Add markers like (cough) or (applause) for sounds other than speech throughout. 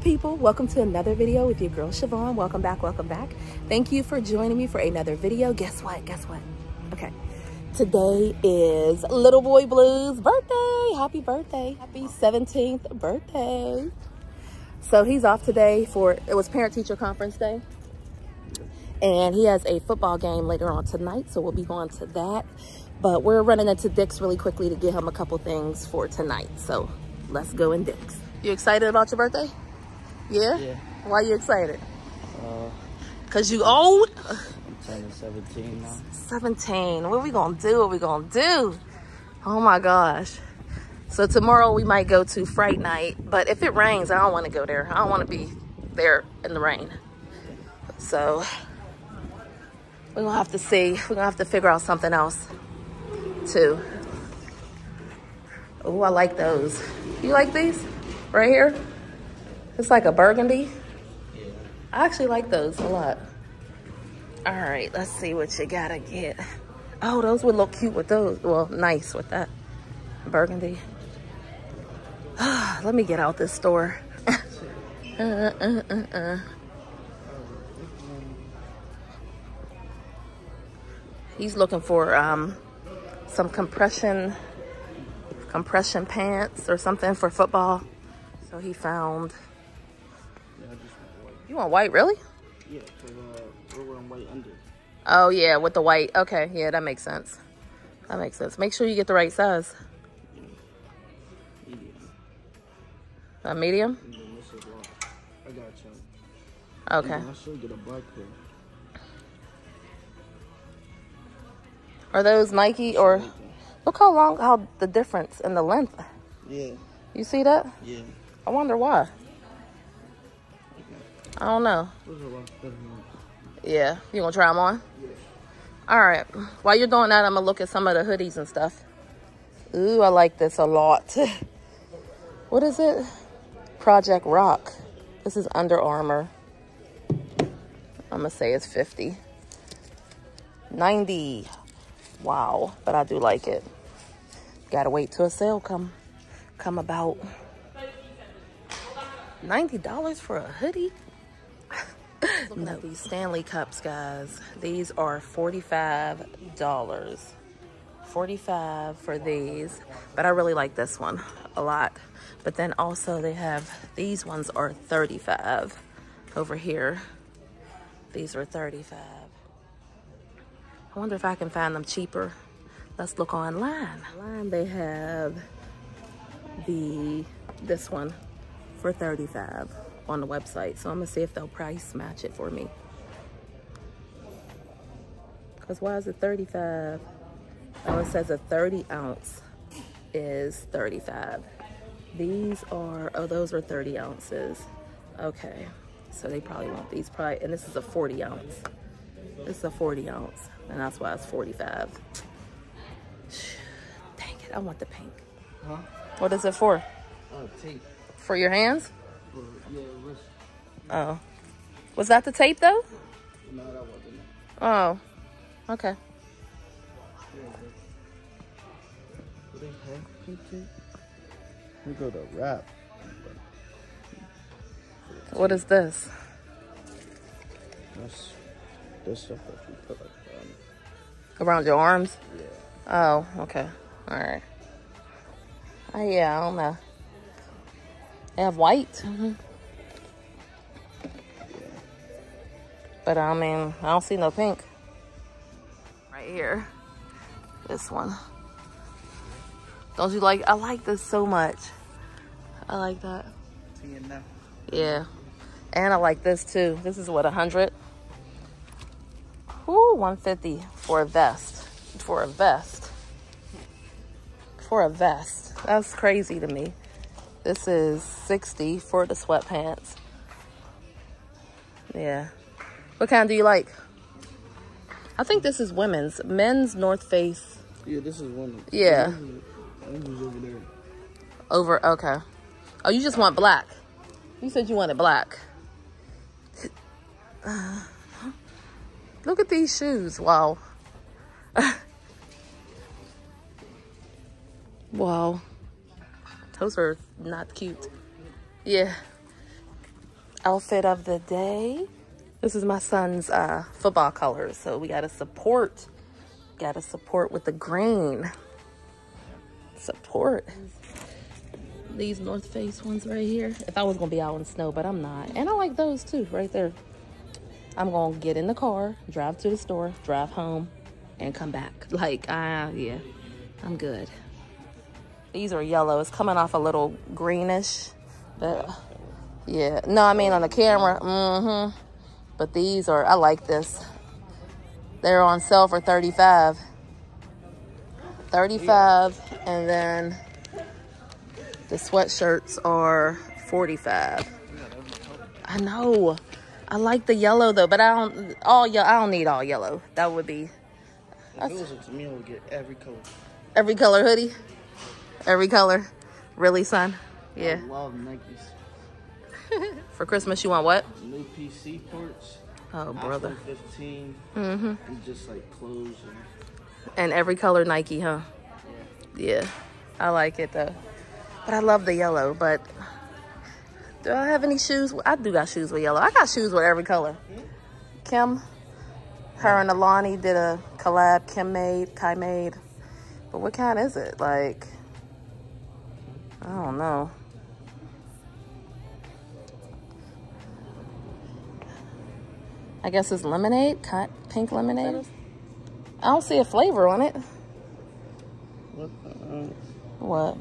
People. Welcome to another video with your girl, Shyvonne. Welcome back, welcome back. Thank you for joining me for another video. Guess what? Guess what? Okay. Today is Little Boy Blue's birthday. Happy birthday. Happy 17th birthday. So he's off today for, it was parent teacher conference day. And he has a football game later on tonight. So we'll be going to that. But we're running into Dick's really quickly to get him a couple things for tonight. So let's go in Dick's. You excited about your birthday? Yeah? Yeah. Why you excited? Uh, Cause you old? I'm turning 17 now. 17. What we gonna do? What we gonna do? Oh my gosh. So tomorrow we might go to Fright Night, but if it rains, I don't want to go there. I don't want to be there in the rain. So we're gonna have to see. We're gonna have to figure out something else too. Oh, I like those. You like these? Right here? It's like a burgundy. I actually like those a lot. All right, let's see what you gotta get. Oh, those would look cute with those. Well, nice with that burgundy. (sighs) Let me get out this store. uh, uh, uh. He's looking for um, some compression, compression pants or something for football. So he found. Yeah, I just want white. You want white, really? Yeah, because uh, we're wearing white under. Oh yeah, with the white. Okay, yeah, that makes sense. That makes sense. Make sure you get the right size. Medium. A medium? And then this is large. I got you. Okay. I should get a black pair. Are those Nike or look how long how the difference in the length. Yeah, You see that? yeah. I wonder why. I don't know. Those are a lot better than Yeah, you gonna try them on? All right. While you're doing that, I'm gonna look at some of the hoodies and stuff. Ooh, I like this a lot. (laughs) what is it? Project Rock. This is Under Armour. I'm gonna say it's 50. 90. Wow, but I do like it. Gotta wait till a sale come come about. $90 for a hoodie? At these Stanley Cups, guys. These are $45. 45 for these. But I really like this one a lot. But then also they have, these ones are 35 over here. These are 35. I wonder if I can find them cheaper. Let's look online. Online they have the, this one for 35 on the website. So I'm gonna see if they'll price match it for me. Cause why is it 35? Oh, it says a 30 ounce is 35. These are, oh, those are 30 ounces. Okay, so they probably want these probably, and this is a 40 ounce. This is a 40 ounce, and that's why it's 45. Dang it, I want the pink. Huh? What is it for? Uh, tape. For your hands? Yeah, wrist. Oh. Was that the tape though? No, that wasn't. Oh. Okay. Do they have pink tape? We go to wrap. What is this? That's this stuff that you put like um, Around your arms? yeah. Oh, okay. All right. Oh, yeah, I don't know. They have white. But I mean, I don't see no pink. Right here. This one. Don't you like, I like this so much. I like that. Yeah. And I like this too. This is what, 100? Ooh, 150 for a vest. For a vest. For a vest. That's crazy to me. This is 60 for the sweatpants. Yeah. What kind do you like? I think this is women's. Men's North Face. Yeah, this is one. Yeah. Is over there. Over, okay. Oh, you just want black. You said you wanted black. Uh, (sighs) look at these shoes. Wow. (laughs) wow. Those are not cute. Yeah. Outfit of the day. This is my son's uh, football colors, so we gotta support. Gotta support with the green. Support these North Face ones right here. If I was gonna be out in snow, but I'm not. And I like those too, right there. I'm gonna get in the car, drive to the store, drive home, and come back. (laughs) Like, uh, yeah, I'm good. These are yellow. It's coming off a little greenish, but yeah. No, I mean on the camera. Mm-hmm. But these are, I like this. They're on sale for 35. 35, and then the sweatshirts are 45. I know. I like the yellow though, but I don't all yellow. I don't need all yellow. That would be. If it was up to me, I would get every color. Every color hoodie. Every color. Really, son? Yeah. I love Nikes. (laughs) For Christmas, you want what? New PC ports. Oh, brother. 15. Mm-hmm. And just like clothes. And, and every color Nike, huh? Yeah. yeah. I like it though. But I love the yellow, but do I have any shoes? I do got shoes with yellow. I got shoes with every color. Kim, her and Alani did a collab. Kim made, Kai made. But what kind is it? Like, I don't know. I guess it's lemonade, cut pink lemonade. I don't see a flavor on it. What? What?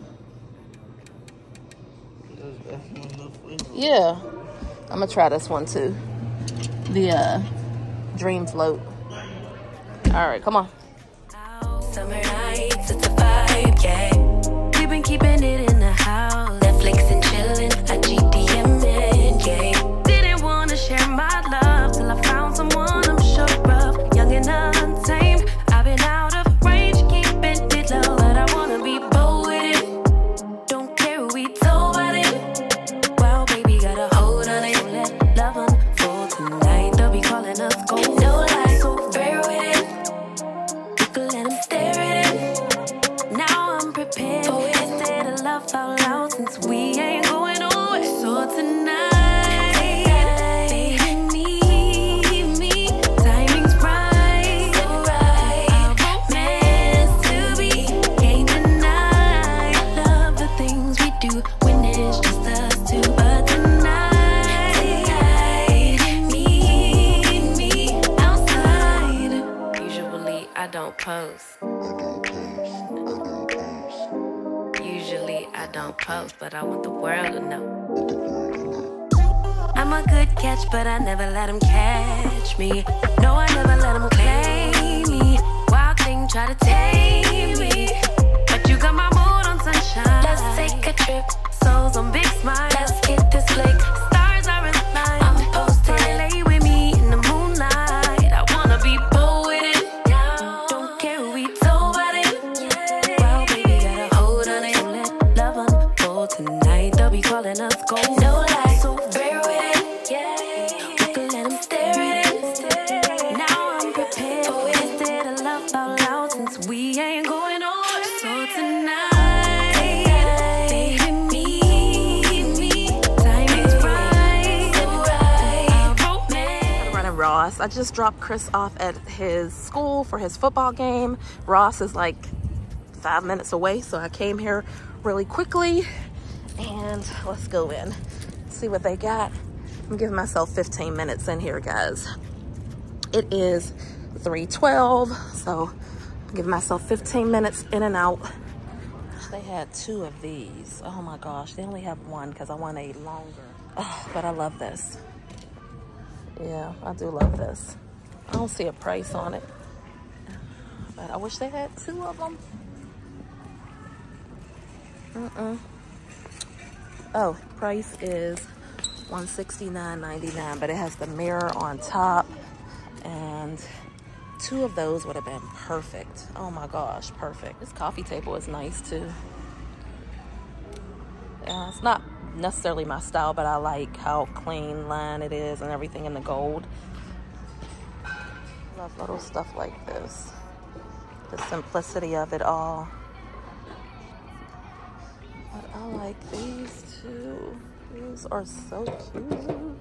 Yeah. I'm gonna try this one too. The uh, Dream Float. All right, come on. Since we ain't going nowhere. So tonight, baby, meet Post, but I want the world to know. I'm a good catch, but I never let him catch me. No, I never let him claim me. Wild thing try to tame me. But you got my mood on sunshine. Let's take a trip. Souls on big smile. I just dropped Chris off at his school for his football game. Ross is like five minutes away, so I came here really quickly. And let's go in, see what they got. I'm giving myself 15 minutes in here, guys. It is 312, so I'm giving myself 15 minutes in and out. They had two of these. Oh my gosh, they only have one because I want a longer. Oh, but I love this. Yeah, I do love this. I don't see a price on it. But I wish they had two of them. Mm-mm. Oh, price is $169.99, but it has the mirror on top and two of those would have been perfect. Oh my gosh, perfect. This coffee table is nice too. It's not necessarily my style, but I like how clean line it is and everything in the gold. Love little stuff like this. The simplicity of it all. But I like these These are so cute.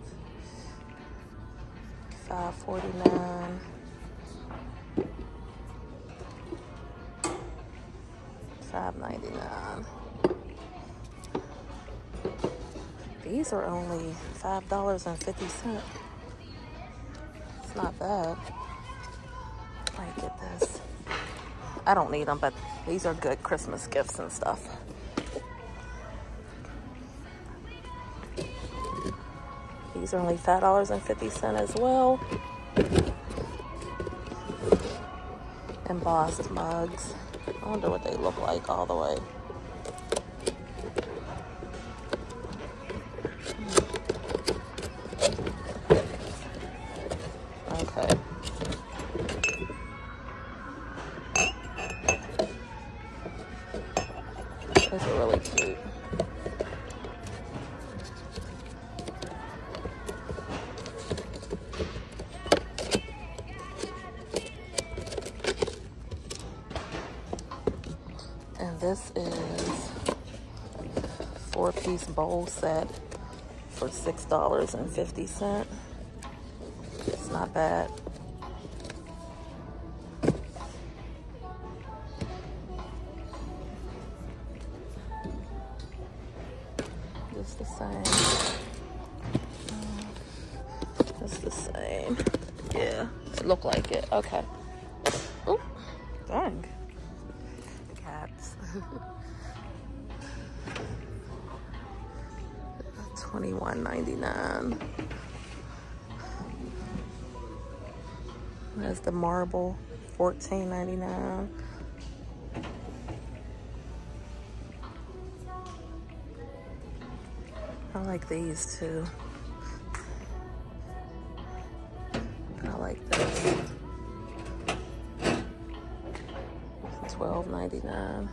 Five forty nine. Five ninety nine. These are only five dollars and fifty cent. It's not bad. Might get this. I don't need them, but these are good Christmas gifts and stuff. These are only $5.50 as well. Embossed mugs. I wonder what they look like all the way. $6.50. It's not bad. Just the same. It's the same. Yeah, it looked like it. Okay. the marble, $14.99. I like these too. I like this. $12.99.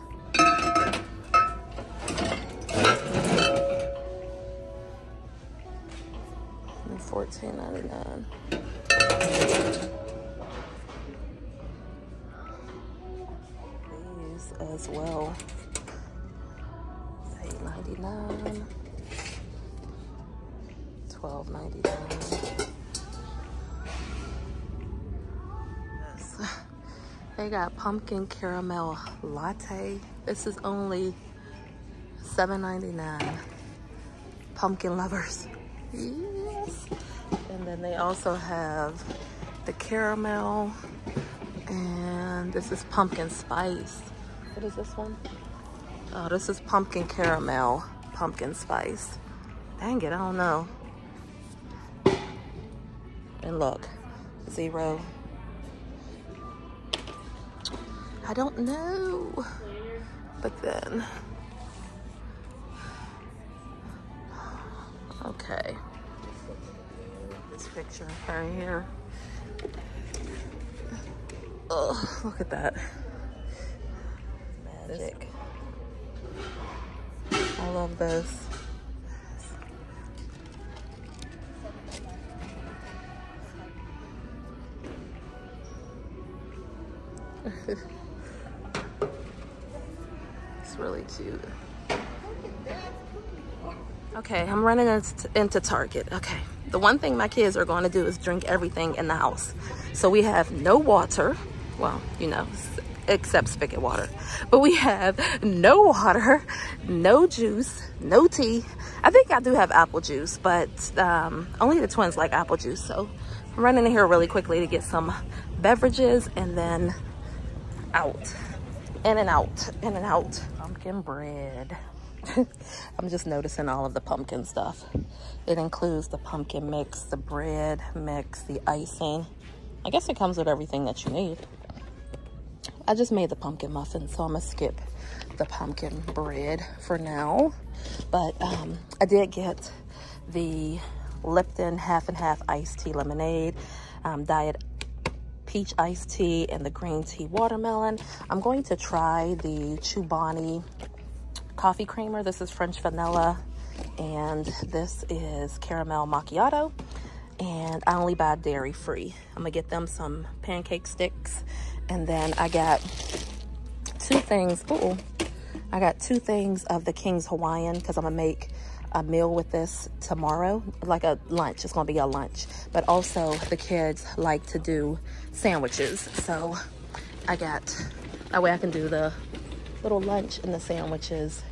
$14.99. Ninety nine. Yes. (laughs) They got pumpkin caramel latte. This is only $7.99. Pumpkin lovers. Yes. And then they also have the caramel and this is pumpkin spice. What is this one? Oh, this is pumpkin caramel, pumpkin spice. Dang it, I don't know. And look, zero. I don't know. But then, okay. This picture right here. Oh, look at that. Magic. I love this. It's really cute. Okay, I'm running into- Target. Okay, the one thing my kids are going to do is drink everything in the house. So we have no water. Well, you know, except spigot water. But we have no water, no juice, no tea. I think I do have apple juice, but um, only the twins like apple juice. So I'm running in here really quickly to get some beverages and then out. In and out, in and out. Pumpkin bread. (laughs) I'm just noticing all of the pumpkin stuff. It includes the pumpkin mix, the bread mix, the icing. I guess it comes with everything that you need. I just made the pumpkin muffin, so I'm gonna skip the pumpkin bread for now. But um, I did get the Lipton half and half iced tea lemonade, um, diet peach iced tea, and the green tea watermelon. I'm going to try the Chobani coffee creamer. This is French vanilla, and this is caramel macchiato. And I only buy dairy free. I'm gonna get them some pancake sticks, and then I got two things. Ooh, I got two things of the King's Hawaiian because I'm gonna make a meal with this tomorrow, like a lunch. It's gonna be a lunch. But also the kids like to do sandwiches. So I got, that way I can do the little lunch and the sandwiches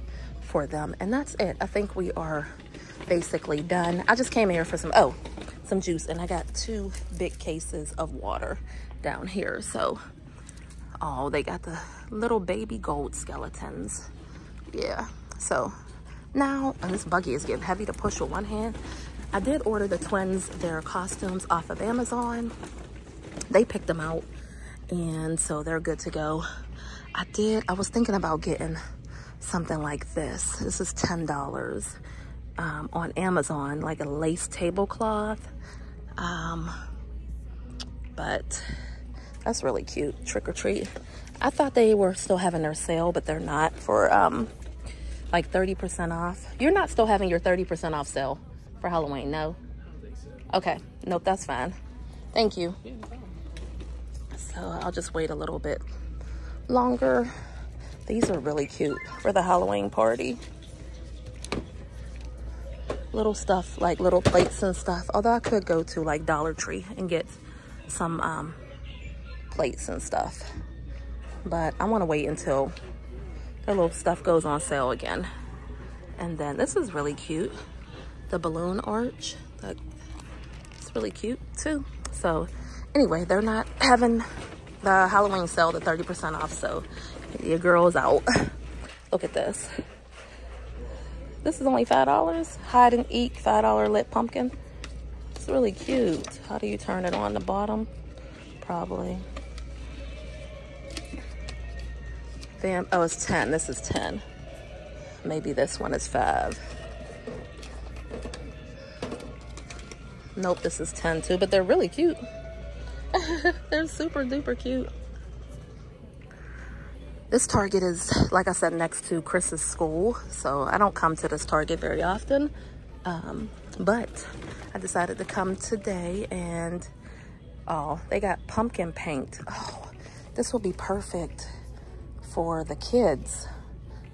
for them. And that's it. I think we are basically done. I just came here for some, oh, some juice. And I got two big cases of water down here. So, oh, they got the little baby gold skeletons. Yeah. So now, and this buggy is getting heavy to push with one hand. I did order the twins their costumes off of Amazon. They picked them out and so they're good to go. I did, I was thinking about getting something like this. This is $10 um, on Amazon, like a lace tablecloth. Um, but that's really cute, trick or treat. I thought they were still having their sale, but they're not for um, like 30% off. You're not still having your 30% off sale for Halloween, no? Okay, nope, that's fine. Thank you. So I'll just wait a little bit longer. These are really cute for the Halloween party. Little stuff, like little plates and stuff. Although I could go to like Dollar Tree and get some um, plates and stuff. But I want to wait until their little stuff goes on sale again. And then this is really cute. The balloon arch. It's really cute too. So anyway, they're not having the Halloween sale, the 30% off. So your girl's out. (laughs) Look at this. This is only $5. Hyde and EEK $5 lit pumpkin. It's really cute. How do you turn it on the bottom? Probably. Fam oh, it's 10. This is 10. Maybe this one is 5. Nope, this is 10 too, but they're really cute. (laughs) they're super duper cute. This Target is, like I said, next to Chris's school. So I don't come to this Target very often. Um, but I decided to come today and, oh, they got pumpkin paint. Oh, this will be perfect for the kids.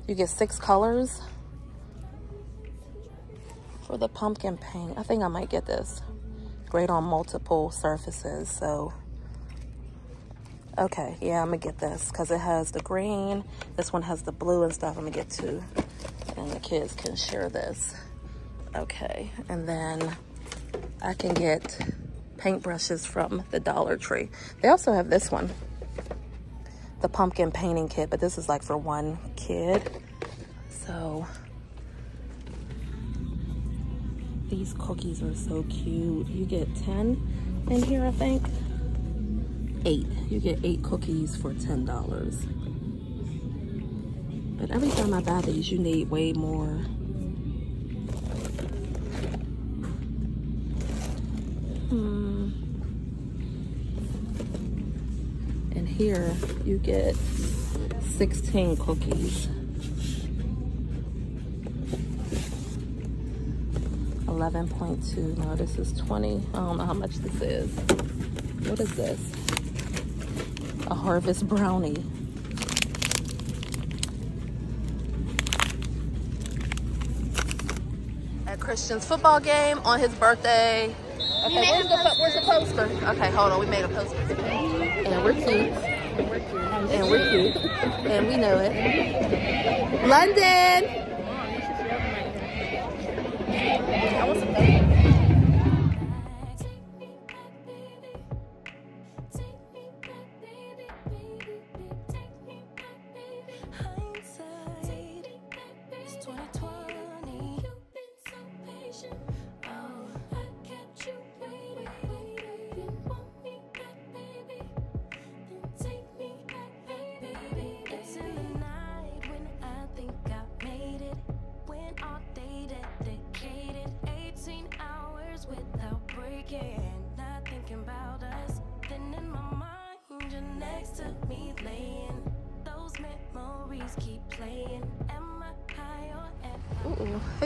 You get six colors for the pumpkin paint. I think I might get this. Great on multiple surfaces, so. Okay, yeah, I'm gonna get this because it has the green. This one has the blue and stuff. I'm gonna get two and the kids can share this. Okay, and then I can get paintbrushes from the Dollar Tree. They also have this one the pumpkin painting kit, but this is like for one kid. So these cookies are so cute. You get 10 in here, I think. Eight. You get eight cookies for $10. But every time I buy these, you need way more. Hmm. Here you get 16 cookies. 11.2, no, this is 20. I don't know how much this is. What is this? A harvest brownie. At Christian's football game on his birthday. Okay, where's the, where's the poster? Okay, hold on, we made a poster. And we're cute and we're cute, and we know it. London!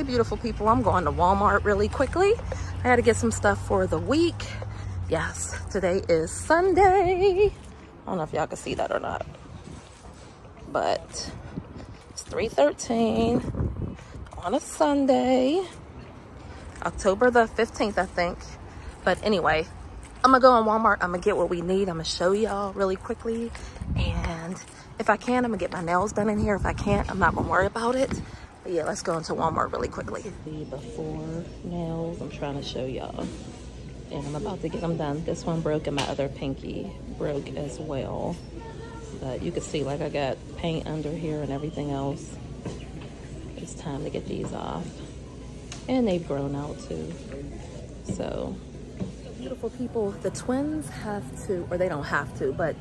Beautiful people. I'm going to Walmart really quickly. I had to get some stuff for the week. Yes, today is Sunday. I don't know if y'all can see that or not. But it's 313 on a Sunday. October the 15th, I think. But anyway, I'm gonna go on Walmart. I'm gonna get what we need. I'm gonna show y'all really quickly. And if I can, I'm gonna get my nails done in here. If I can't, I'm not gonna worry about it. But yeah, let's go into Walmart really quickly. The before nails, I'm trying to show y'all. And I'm about to get them done. This one broke and my other pinky broke as well. But you can see like I got paint under here and everything else. It's time to get these off. And they've grown out too. So beautiful people, the twins have to, or they don't have to, but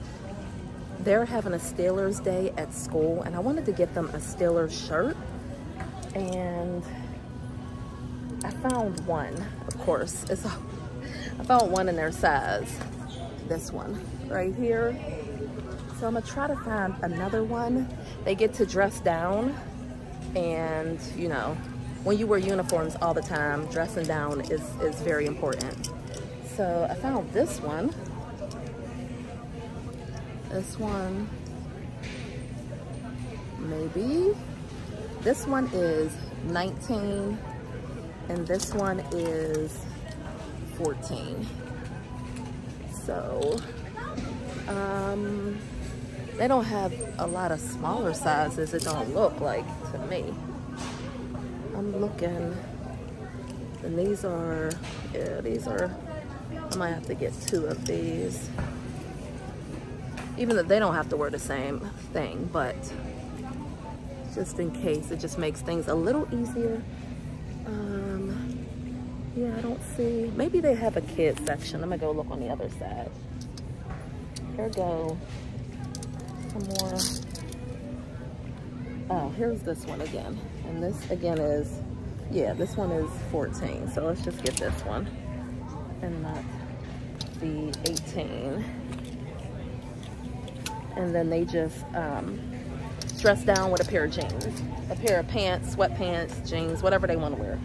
they're having a Steelers day at school and I wanted to get them a Steelers shirt and I found one, of course. It's I found one in their size. This one right here. So I'm gonna try to find another one. They get to dress down and you know, when you wear uniforms all the time, dressing down is, is very important. So I found this one. This one, maybe. This one is 19 and this one is 14. So, um, they don't have a lot of smaller sizes, it don't look like to me. I'm looking, and these are, yeah, these are, I might have to get two of these. Even though they don't have to wear the same thing, but just in case, it just makes things a little easier. Um, yeah, I don't see, maybe they have a kid section. I'm gonna go look on the other side. Here go some more. Oh, here's this one again. And this again is, yeah, this one is 14. So let's just get this one and not the 18. And then they just um, dress down with a pair of jeans, a pair of pants, sweatpants, jeans, whatever they want to wear.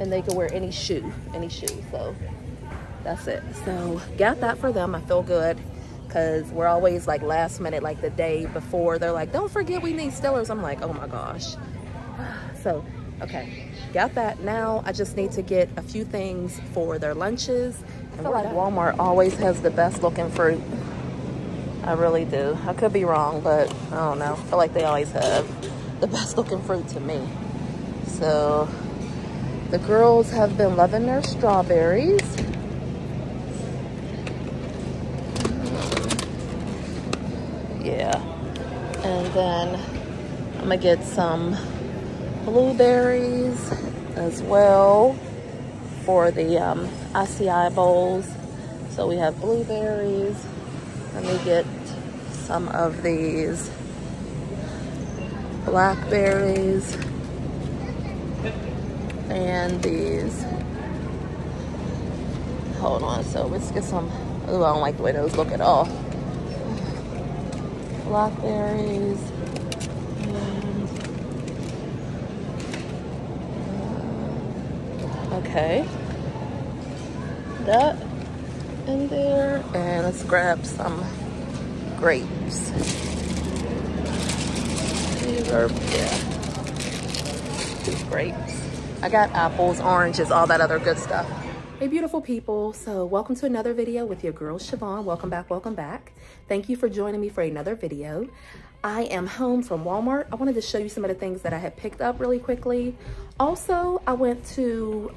And they can wear any shoe, any shoe. So that's it. So got that for them. I feel good because we're always like last minute, like the day before. They're like, don't forget we need Steelers. I'm like, oh my gosh. (sighs) So, okay, got that. Now I just need to get a few things for their lunches. I feel like Walmart always has the best looking fruit. I really do. I could be wrong, but I don't know. I feel like they always have the (laughs) best looking fruit to me. So the girls have been loving their strawberries. Yeah. And then I'm gonna get some blueberries as well for the um, acai bowls. So we have blueberries. Let me get some of these blackberries and these. Hold on, so let's get some. Oh, I don't like the way those look at all. Blackberries. And, uh, okay. That in there. And let's grab some grapes. These are, yeah, grapes. I got apples, oranges, all that other good stuff. Hey beautiful people, so welcome to another video with your girl Shyvonne. Welcome back, welcome back. Thank you for joining me for another video. I am home from Walmart. I wanted to show you some of the things that I had picked up really quickly. Also, I went to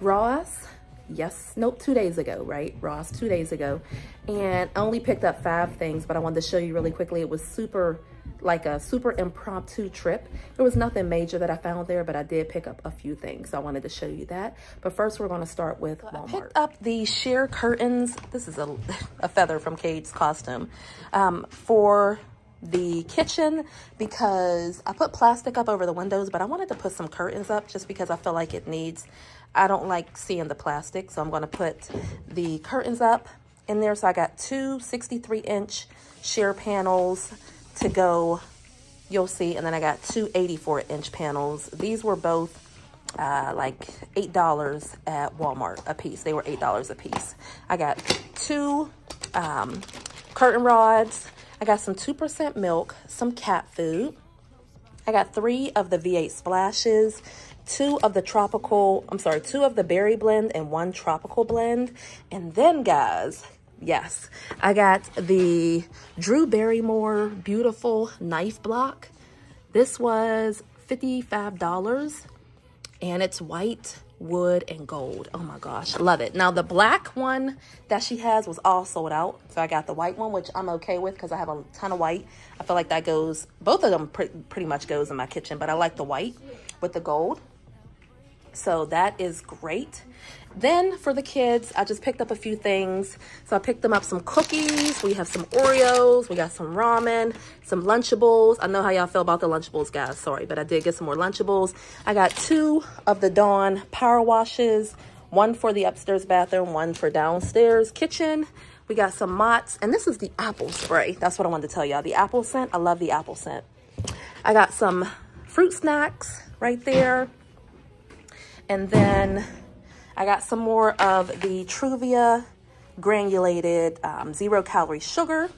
Ross yes, nope, two days ago, right? Ross, two days ago. And I only picked up five things, but I wanted to show you really quickly. It was super, like a super impromptu trip. There was nothing major that I found there, but I did pick up a few things. So I wanted to show you that. But first, we're gonna start with Walmart. I picked up the sheer curtains. This is a, (laughs) a feather from Kate's costume um, for the kitchen because I put plastic up over the windows, but I wanted to put some curtains up just because I feel like it needs, I don't like seeing the plastic. So I'm going to put the curtains up in there. So I got two 63 inch sheer panels to go, you'll see. And then I got two 84 inch panels. These were both uh, like $8 at Walmart a piece. They were $8 a piece. I got two um, curtain rods. I got some 2% milk, some cat food. I got three of the V8 splashes, two of the tropical, I'm sorry, two of the berry blend and one tropical blend. And then guys, yes, I got the Drew Barrymore Beautiful Knife Block. This was $55 and it's white wood and gold oh my gosh love it now the black one that she has was all sold out so i got the white one which i'm okay with because i have a ton of white i feel like that goes both of them pre pretty much goes in my kitchen but i like the white with the gold so that is great. Then for the kids, I just picked up a few things. So I picked them up some cookies. We have some Oreos. We got some ramen, some Lunchables. I know how y'all feel about the Lunchables, guys. Sorry, but I did get some more Lunchables. I got two of the Dawn power washes. One for the upstairs bathroom, one for downstairs kitchen. We got some Mott's, and this is the apple spray. That's what I wanted to tell y'all. The apple scent, I love the apple scent. I got some fruit snacks right there. And then I got some more of the Truvia granulated um, zero calorie sugar.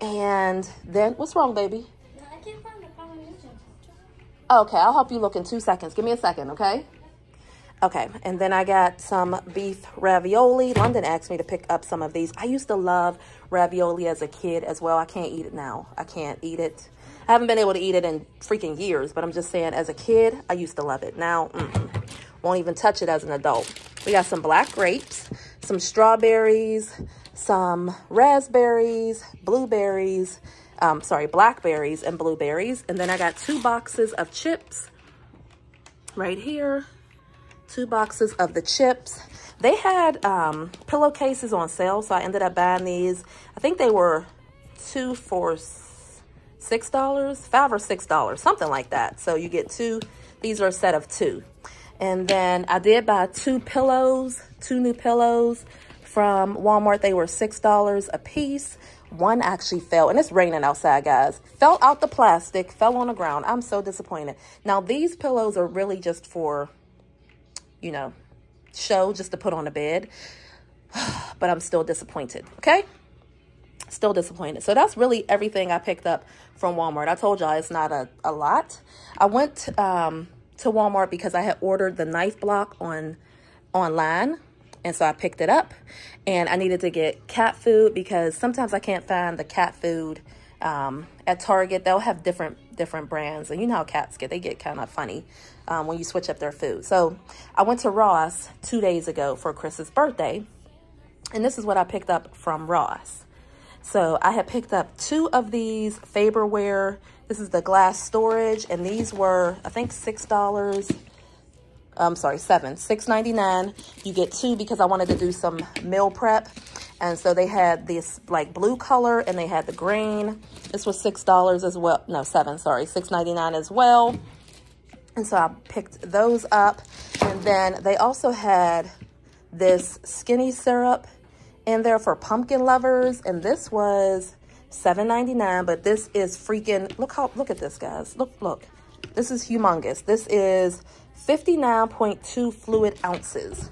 And then, what's wrong, baby? I can't find the combination. Okay, I'll help you look in two seconds. Give me a second, okay? Okay, and then I got some beef ravioli. London asked me to pick up some of these. I used to love ravioli as a kid as well. I can't eat it now. I can't eat it. I haven't been able to eat it in freaking years, but I'm just saying as a kid, I used to love it. Now, mm -mm. Won't even touch it as an adult. We got some black grapes, some strawberries, some raspberries, blueberries, um, sorry, blackberries and blueberries. And then I got two boxes of chips right here two boxes of the chips. They had um, pillowcases on sale, so I ended up buying these. I think they were two for six dollars, five or six dollars, something like that. So you get two. These are a set of two. And then I did buy two pillows, two new pillows from Walmart. They were six dollars a piece. One actually fell, and it's raining outside, guys. Fell out the plastic, fell on the ground. I'm so disappointed. Now, these pillows are really just for you know, show just to put on a bed. (sighs) but I'm still disappointed, okay? Still disappointed. So that's really everything I picked up from Walmart. I told y'all it's not a, a lot. I went um, to Walmart because I had ordered the knife block on online. And so I picked it up and I needed to get cat food because sometimes I can't find the cat food um, at Target. They'll have different different brands. And you know how cats get. They get kind of funny um, when you switch up their food. So I went to Ross two days ago for Chris's birthday. And this is what I picked up from Ross. So I had picked up two of these Farberware. This is the glass storage. And these were, I think, $6. I'm sorry, seven, six ninety nine. You get two because I wanted to do some meal prep. And so they had this like blue color and they had the green. This was $6 as well. No, seven, sorry, six ninety nine as well. And so I picked those up. And then they also had this skinny syrup in there for pumpkin lovers. And this was $7.99, but this is freaking, look how, look at this guys. Look, look, this is humongous. This is 59.2 fluid ounces.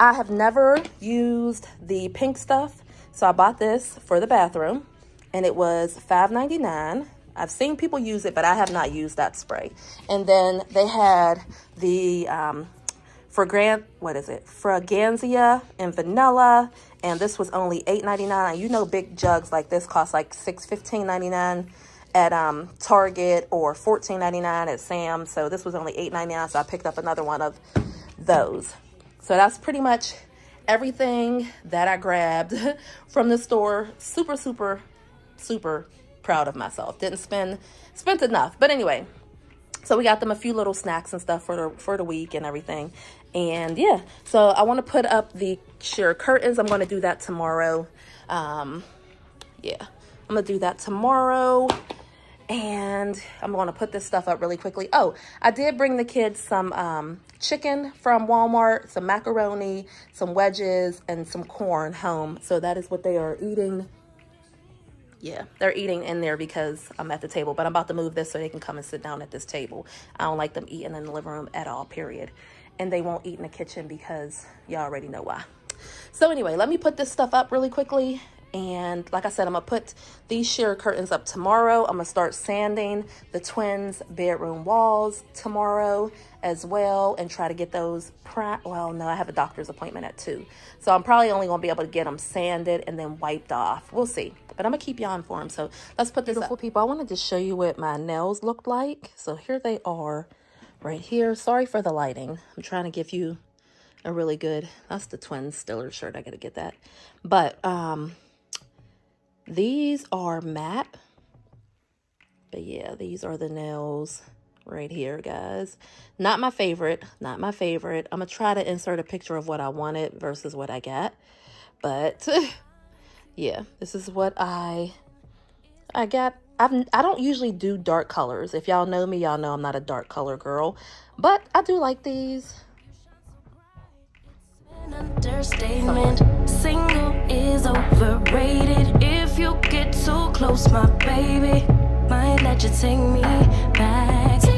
I have never used the pink stuff, so I bought this for the bathroom, and it was $5.99. I've seen people use it, but I have not used that spray. And then they had the um, Fragrant, what is it? Fragancia and vanilla. And this was only $8.99. You know big jugs like this cost like six, $15.99 at um, Target or $14.99 at Sam. So this was only $8.99. So I picked up another one of those. So that's pretty much everything that I grabbed (laughs) from the store. Super, super, super proud of myself. Didn't spend, spent enough. But anyway, so we got them a few little snacks and stuff for the, for the week and everything. And yeah, so I want to put up the sheer curtains. I'm going to do that tomorrow. Um, yeah, I'm going to do that tomorrow. and I'm going to put this stuff up really quickly. Oh, I did bring the kids some um, chicken from Walmart, some macaroni, some wedges, and some corn home. So that is what they are eating. Yeah, they're eating in there because I'm at the table, but I'm about to move this so they can come and sit down at this table. I don't like them eating in the living room at all, period. And they won't eat in the kitchen because y'all already know why. So anyway, let me put this stuff up really quickly and like I said, I'm going to put these sheer curtains up tomorrow. I'm going to start sanding the twins' bedroom walls tomorrow as well and try to get those, well, no, I have a doctor's appointment at 2. So I'm probably only going to be able to get them sanded and then wiped off. We'll see. But I'm going to keep you on for them. So let's put this Beautiful up. people, I wanted to show you what my nails looked like. So here they are right here. Sorry for the lighting. I'm trying to give you a really good, that's the twin Steeler shirt. I got to get that. But, um, these are matte. But yeah, these are the nails right here, guys. Not my favorite. Not my favorite. I'm going to try to insert a picture of what I wanted versus what I got. But (laughs) yeah, this is what I I got. I've, I don't usually do dark colors. If y'all know me, y'all know I'm not a dark color girl. But I do like these. Understatement. Single is overrated. If you get too close, my baby, might let you take me back.